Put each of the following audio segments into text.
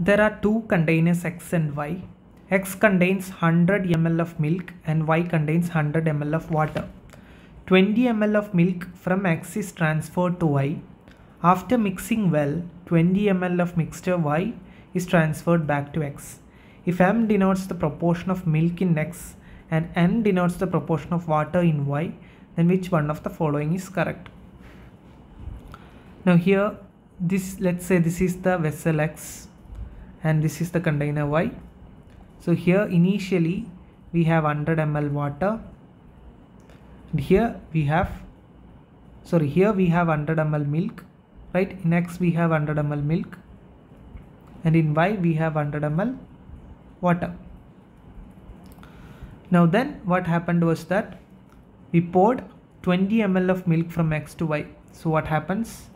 There are two containers X and Y. X contains 100 ml of milk and Y contains 100 ml of water. 20 ml of milk from X is transferred to Y. After mixing well, 20 ml of mixture Y is transferred back to X. If M denotes the proportion of milk in X and N denotes the proportion of water in Y, then which one of the following is correct? Now here, this let's say this is the vessel X and this is the container Y. So here initially we have 100 ml water and here we have sorry here we have 100 ml milk right in X we have 100 ml milk and in Y we have 100 ml water. Now then what happened was that we poured 20 ml of milk from X to Y. So what happens?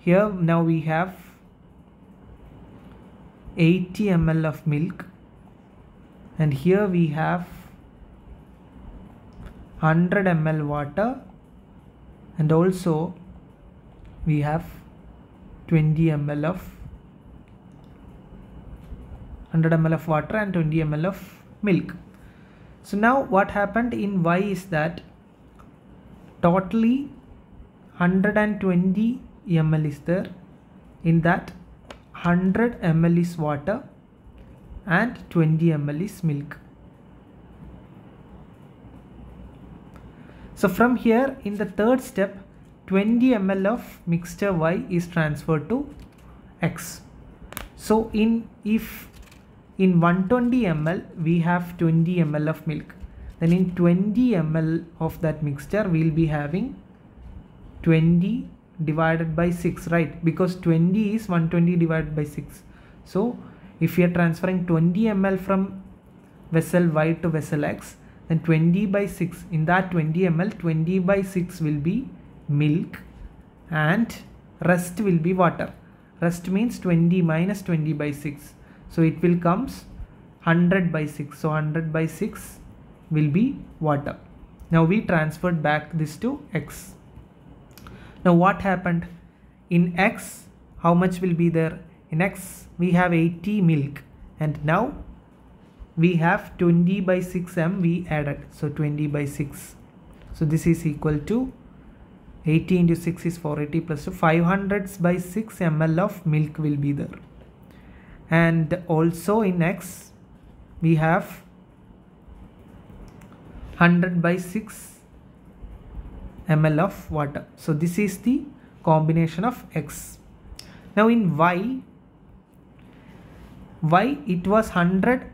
Here now we have 80 ml of milk and here we have 100 ml water and also we have 20 ml of 100 ml of water and 20 ml of milk. So now what happened in Y is that totally 120 ml is there. In that 100 ml is water and 20 ml is milk. So from here in the third step 20 ml of mixture Y is transferred to X. So in if in 120 ml we have 20 ml of milk then in 20 ml of that mixture we'll be having 20 divided by 6 right? Because 20 is 120 divided by 6 so if you are transferring 20 ml from vessel y to vessel x then 20 by 6 in that 20 ml 20 by 6 will be milk and rest will be water. Rest means 20 minus 20 by 6 so it will comes 100 by 6 so 100 by 6 will be water. Now we transferred back this to x now what happened? In x how much will be there? In x we have 80 milk. And now we have 20 by 6 m we added. So 20 by 6 so this is equal to 80 into 6 is 480 plus 2 500 by 6 ml of milk will be there. And also in x we have 100 by 6 ml of water. So this is the combination of x. Now in y y it was 100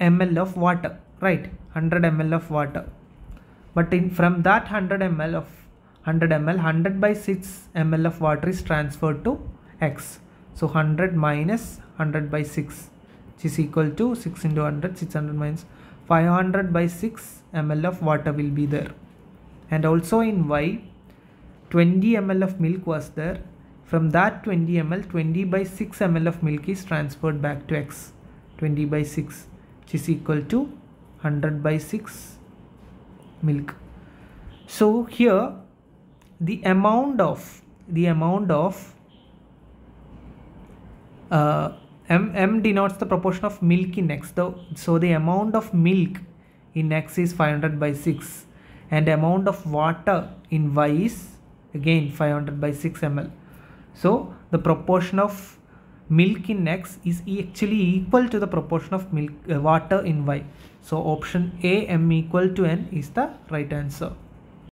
ml of water right? 100 ml of water. But in from that 100 ml of 100 ml 100 by 6 ml of water is transferred to x. So 100 minus 100 by 6 which is equal to 6 into 100 600 minus 500 by 6 ml of water will be there and also in y 20 ml of milk was there. From that 20 ml 20 by 6 ml of milk is transferred back to x. 20 by 6 which is equal to 100 by 6 milk. So here the amount of the amount of uh, m m denotes the proportion of milk in x. Though so the amount of milk in x is 500 by 6 and amount of water in y is again 500 by 6 ml so the proportion of milk in x is actually equal to the proportion of milk uh, water in y. So option a m equal to n is the right answer